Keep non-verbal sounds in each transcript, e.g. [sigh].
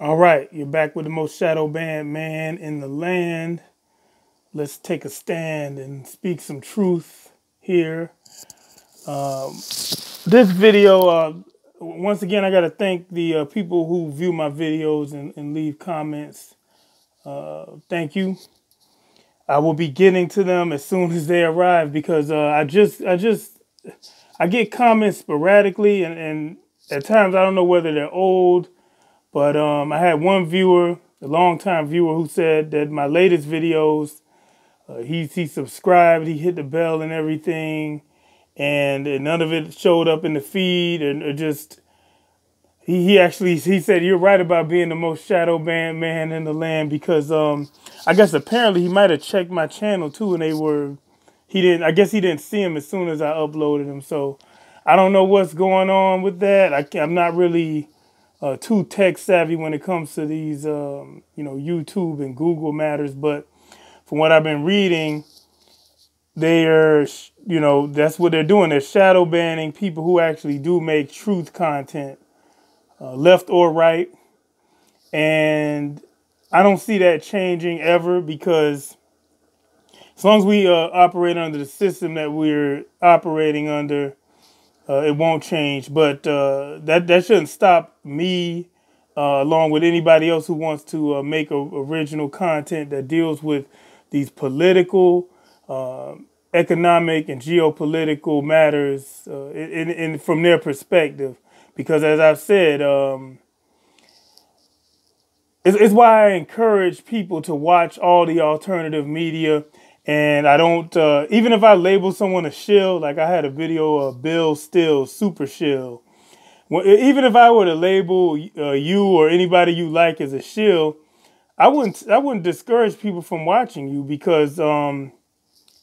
All right, you're back with the most shadow banned man in the land. Let's take a stand and speak some truth here. Um, this video, uh, once again, I got to thank the uh, people who view my videos and, and leave comments. Uh, thank you. I will be getting to them as soon as they arrive because uh, I just, I just, I get comments sporadically, and, and at times I don't know whether they're old but um, I had one viewer, a long-time viewer, who said that my latest videos, uh, he he subscribed, he hit the bell and everything, and, and none of it showed up in the feed, and it just he he actually he said you're right about being the most shadow banned man in the land because um I guess apparently he might have checked my channel too, and they were he didn't I guess he didn't see him as soon as I uploaded them, so I don't know what's going on with that. I, I'm not really uh, too tech savvy when it comes to these, um, you know, YouTube and Google matters. But from what I've been reading, they are, you know, that's what they're doing. They're shadow banning people who actually do make truth content, uh, left or right. And I don't see that changing ever because as long as we uh, operate under the system that we're operating under, uh, it won't change, but uh, that that shouldn't stop me, uh, along with anybody else who wants to uh, make a, original content that deals with these political, um, economic, and geopolitical matters uh, in, in, from their perspective. Because as I've said, um, it's, it's why I encourage people to watch all the alternative media and I don't, uh, even if I label someone a shill, like I had a video of Bill Still, super shill. Well, even if I were to label uh, you or anybody you like as a shill, I wouldn't, I wouldn't discourage people from watching you because, um,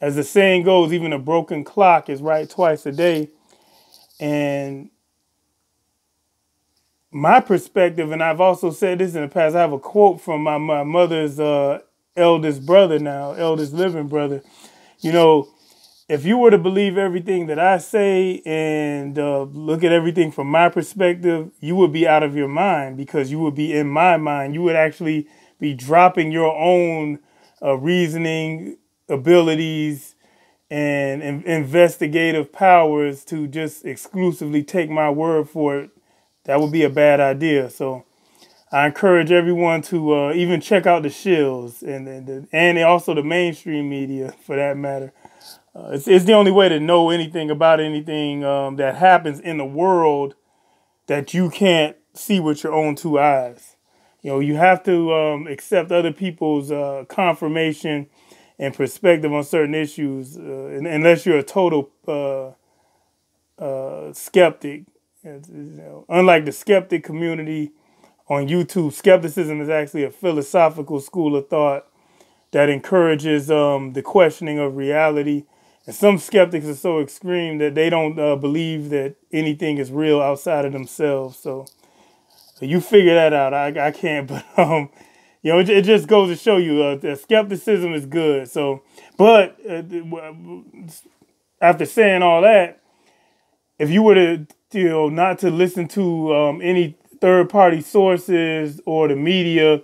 as the saying goes, even a broken clock is right twice a day. And my perspective, and I've also said this in the past, I have a quote from my, my mother's uh, eldest brother now, eldest living brother. You know, if you were to believe everything that I say and uh, look at everything from my perspective, you would be out of your mind because you would be in my mind. You would actually be dropping your own uh, reasoning abilities and, and investigative powers to just exclusively take my word for it. That would be a bad idea. So, I encourage everyone to uh, even check out the shills and and, and also the mainstream media for that matter. Uh, it's, it's the only way to know anything about anything um, that happens in the world that you can't see with your own two eyes. You know, you have to um, accept other people's uh, confirmation and perspective on certain issues, uh, unless you're a total uh, uh, skeptic. You know, unlike the skeptic community on YouTube, skepticism is actually a philosophical school of thought that encourages um, the questioning of reality. And some skeptics are so extreme that they don't uh, believe that anything is real outside of themselves. So you figure that out. I, I can't, [laughs] but um, you know, it, it just goes to show you uh, that skepticism is good. So, but uh, after saying all that, if you were to, you know, not to listen to um, any third party sources or the media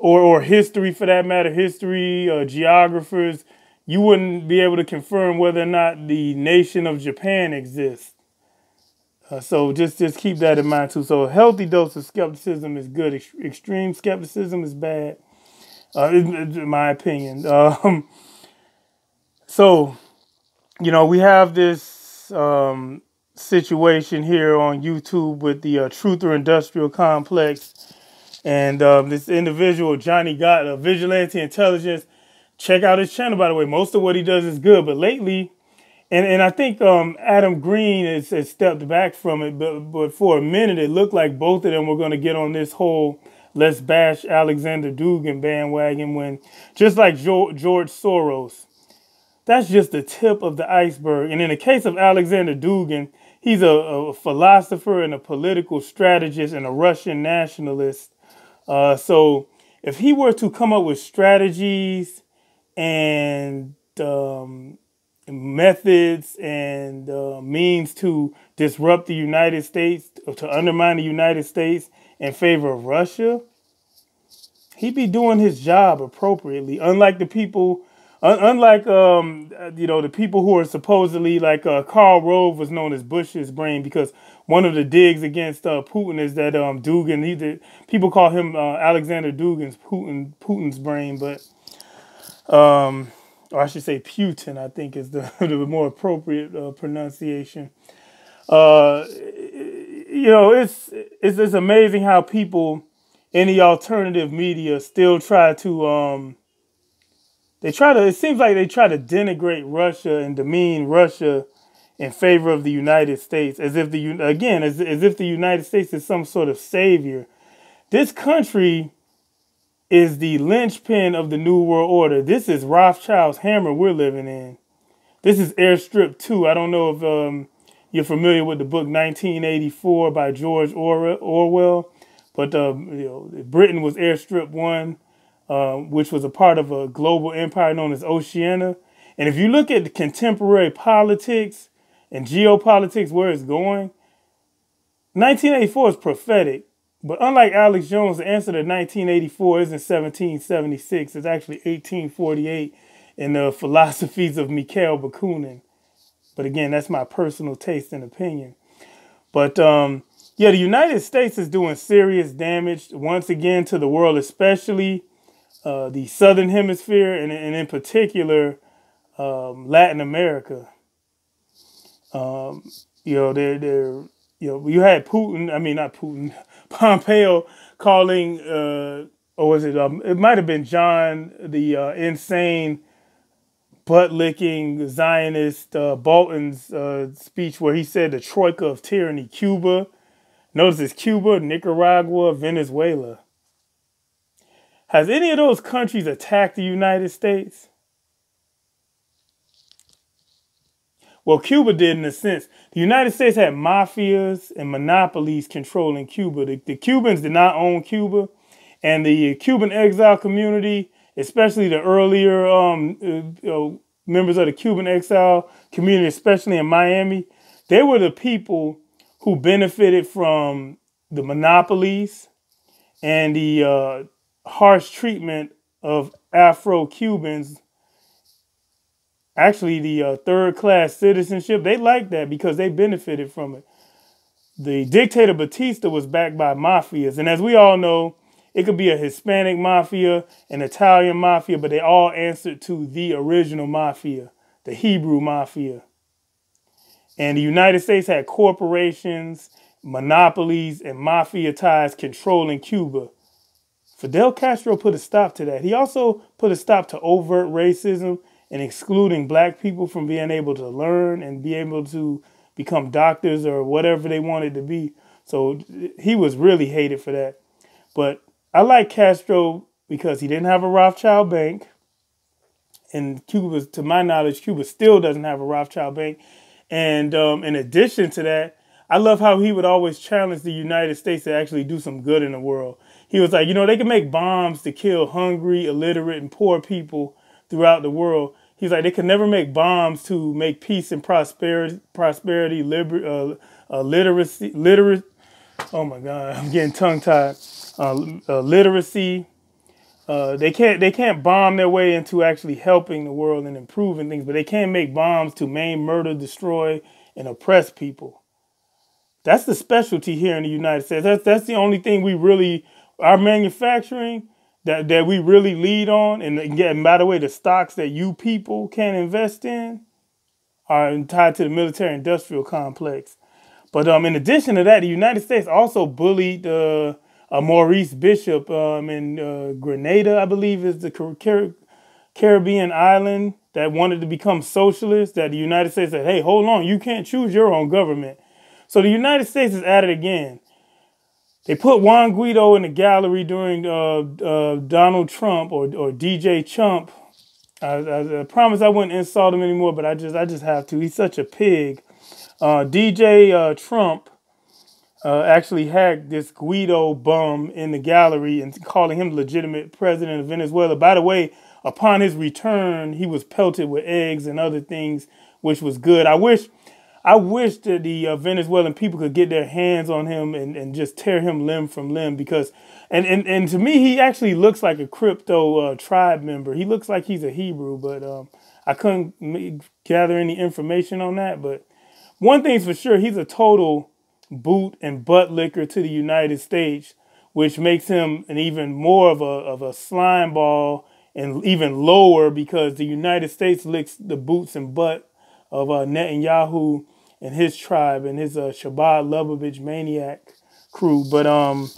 or, or history for that matter, history, uh, geographers, you wouldn't be able to confirm whether or not the nation of Japan exists. Uh, so just just keep that in mind too. So a healthy dose of skepticism is good. Ex- extreme skepticism is bad, uh, in, my opinion. [laughs] Um, so, you know, we have this um, situation here on YouTube with the uh, Truther Industrial Complex. And um, this individual, Johnny Gat a Vigilante Intelligence. Check out his channel, by the way. Most of what he does is good. But lately, and, and I think um, Adam Green has, has stepped back from it. But, but for a minute, it looked like both of them were going to get on this whole let's bash Alexander Dugin bandwagon when, just like George Soros, that's just the tip of the iceberg. And in the case of Alexander Dugin, he's a, a, philosopher and a political strategist and a Russian nationalist. Uh, so if he were to come up with strategies and um, methods and uh, means to disrupt the United States, to undermine the United States, in favor of Russia, he'd be doing his job appropriately. Unlike the people, un- unlike um, you know, the people who are supposedly like uh, Karl Rove was known as Bush's brain because one of the digs against uh, Putin is that um, Dugin. He did, people call him uh, Alexander Dugin's Putin Putin's brain, but um, or I should say Putin. I think is the [laughs] the more appropriate uh, pronunciation. Uh, you know, it's, it's it's amazing how people in the alternative media still try to um, they try to it seems like they try to denigrate Russia and demean Russia in favor of the United States as if the again as, as if the United States is some sort of savior. This country is the linchpin of the New World Order. This is Rothschild's hammer we're living in. This is Airstrip 2. I don't know if um, you're familiar with the book 1984 by George Orwell, but um, you know, Britain was Airstrip 1, uh, which was a part of a global empire known as Oceania. And if you look at the contemporary politics and geopolitics, where it's going, 1984 is prophetic. But unlike Alex Jones, the answer to 1984 isn't 1776. It's actually 1848 in the philosophies of Mikhail Bakunin. But again, that's my personal taste and opinion. But um, yeah, the United States is doing serious damage once again to the world, especially uh, the Southern Hemisphere and, and in particular um, Latin America. Um, you know, they're, they're, you know, you had Putin, I mean, not Putin, [laughs] Pompeo calling, uh, or was it, um, it might have been John, the uh, insane butt licking Zionist uh, Bolton's uh, speech where he said the troika of tyranny, Cuba. Notice it's Cuba, Nicaragua, Venezuela. Has any of those countries attacked the United States? Well, Cuba did in a sense. The United States had mafias and monopolies controlling Cuba. The, the Cubans did not own Cuba, and the Cuban exile community, especially the earlier um, uh, you know, members of the Cuban exile community, especially in Miami, they were the people who benefited from the monopolies and the uh, harsh treatment of Afro Cubans actually the uh, third class citizenship, they liked that because they benefited from it. The dictator Batista was backed by mafias. And as we all know, it could be a Hispanic mafia, an Italian mafia, but they all answered to the original mafia, the Hebrew mafia. And the United States had corporations, monopolies, and mafia ties controlling Cuba. Fidel Castro put a stop to that. He also put a stop to overt racism and excluding black people from being able to learn and be able to become doctors or whatever they wanted to be. So he was really hated for that. But I like Castro because he didn't have a Rothschild bank. And Cuba, to my knowledge, Cuba still doesn't have a Rothschild bank. And um, in addition to that, I love how he would always challenge the United States to actually do some good in the world. He was like, you know, they can make bombs to kill hungry, illiterate, and poor people throughout the world, He's like they can never make bombs to make peace and prosperity, prosperity, liber, uh, uh, literacy, literate. Oh my God, [laughs] I'm getting tongue tied. Uh, uh, literacy. Uh, they can't they can't bomb their way into actually helping the world and improving things, but they can make bombs to maim, murder, destroy, and oppress people. That's the specialty here in the United States. That's that's the only thing we really our manufacturing that that we really lead on. And again, by the way, the stocks that you people can invest in are tied to the military industrial complex. But um, in addition to that, the United States also bullied uh, Maurice Bishop um, in uh, Grenada, I believe, is the Car- Caribbean island that wanted to become socialist. That the United States said, "Hey, hold on, you can't choose your own government." So the United States is at it again. They put Juan Guaidó in the gallery during uh, uh, Donald Trump or, or DJ Chump. I, I, I, promise I wouldn't insult him anymore, but I just I just have to. He's such a pig. Uh, DJ uh, Trump uh, actually hacked this Guaidó bum in the gallery and calling him legitimate president of Venezuela. By the way, upon his return, he was pelted with eggs and other things, which was good. I wish I wish that the uh, Venezuelan people could get their hands on him and, and just tear him limb from limb because, and, and, and to me, he actually looks like a crypto uh, tribe member. He looks like he's a Hebrew, but um, I couldn't gather any information on that. But one thing's for sure, he's a total boot and butt licker to the United States, which makes him an even more of a, of a slime ball and even lower because the United States licks the boots and butt of uh, Netanyahu and his tribe and his uh, Chabad Lubavitch maniac crew. But um,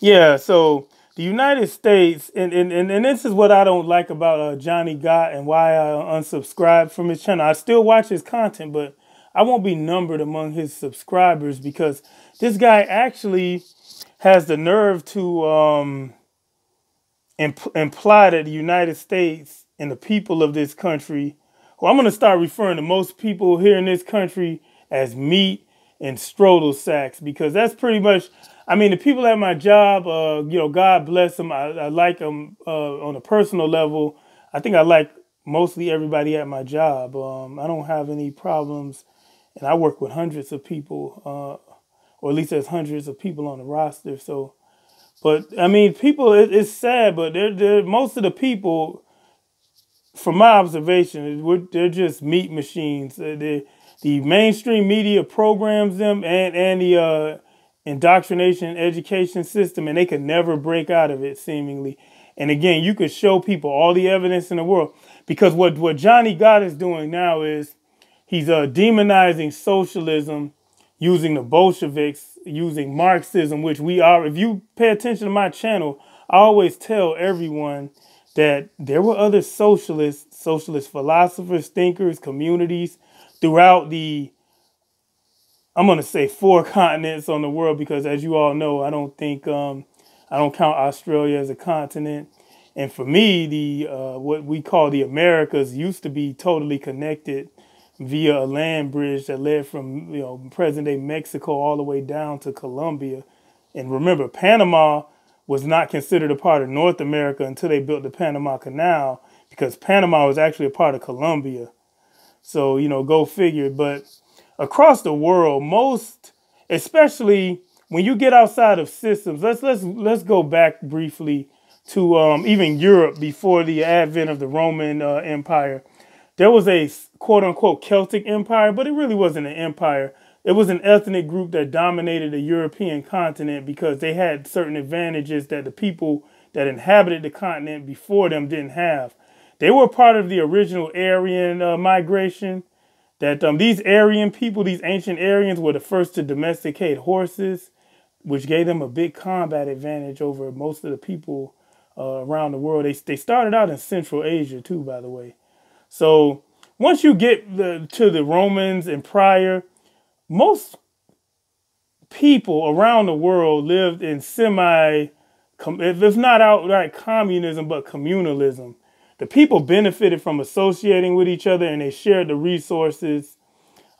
yeah, so the United States, and, and, and, and this is what I don't like about uh, Johnny Gat and why I unsubscribed from his channel. I still watch his content, but I won't be numbered among his subscribers because this guy actually has the nerve to um, imp- imply that the United States and the people of this country well, I'm going to start referring to most people here in this country as meat and strudel sacks because that's pretty much. I mean, the people at my job, uh, you know, God bless them. I, I like them uh, on a personal level. I think I like mostly everybody at my job. Um, I don't have any problems, and I work with hundreds of people, uh, or at least there's hundreds of people on the roster. So, but I mean, people, it, it's sad, but they're, they're most of the people from my observation, they're just meat machines. Uh, the the mainstream media programs them and and the uh, indoctrination education system, and they could never break out of it seemingly. And again, you could show people all the evidence in the world because what what Johnny Gat is doing now is he's uh, demonizing socialism using the Bolsheviks, using Marxism, which we are. If you pay attention to my channel, I always tell everyone that there were other socialists, socialist philosophers, thinkers, communities throughout the I'm going to say four [laughs] continents on the world because as you all know, I don't think um, I don't count Australia as a continent. And for me, the uh, what we call the Americas used to be totally connected via a land bridge that led from you know present day Mexico all the way down to Colombia. And remember, Panama was not considered a part of North America until they built the Panama Canal because Panama was actually a part of Colombia. So, you know, go figure. But across the world, most, especially when you get outside of systems, let's let's let's go back briefly to um, even Europe before the advent of the Roman uh, Empire. There was a quote unquote Celtic empire, but it really wasn't an empire it was an ethnic group that dominated the European continent because they had certain advantages that the people that inhabited the continent before them didn't have. They were part of the original Aryan uh, migration. That um, these Aryan people, these ancient Aryans, were the first to domesticate horses, which gave them a big combat advantage over most of the people uh, around the world. They they started out in Central Asia too, by the way. So once you get the, to the Romans and prior, most people around the world lived in semi, if not outright communism, but communalism. The people benefited from associating with each other and they shared the resources.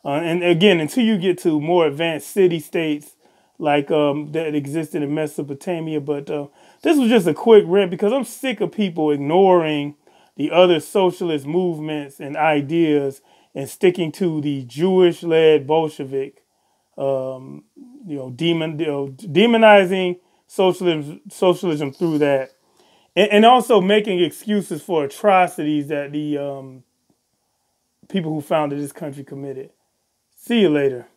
Uh, and again, until you get to more advanced city states like um, that existed in Mesopotamia. But uh, this was just a quick rant because I'm sick of people ignoring the other socialist movements and ideas and sticking to the Jewish-led Bolshevik, um, you know, demon, you know, demonizing socialism, socialism through that, and, and, also making excuses for atrocities that the um, people who founded this country committed. See you later.